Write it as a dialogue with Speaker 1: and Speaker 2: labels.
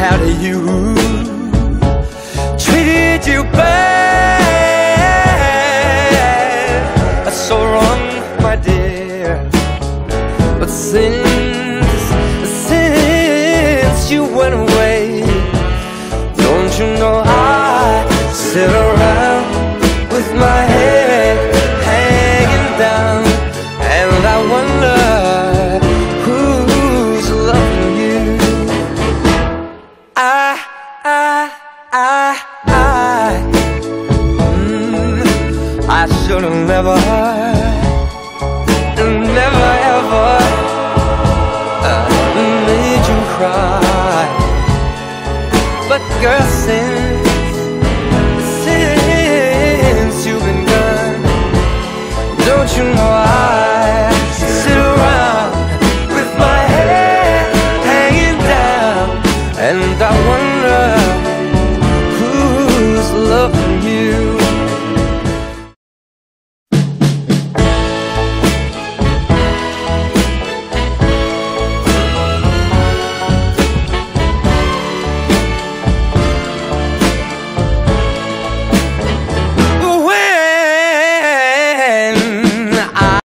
Speaker 1: how do you treated you bad? That's so wrong, my dear. But since since you went away, don't you know I sit around? I, I, mm, I should've never Never ever uh, made you cry. But girl, since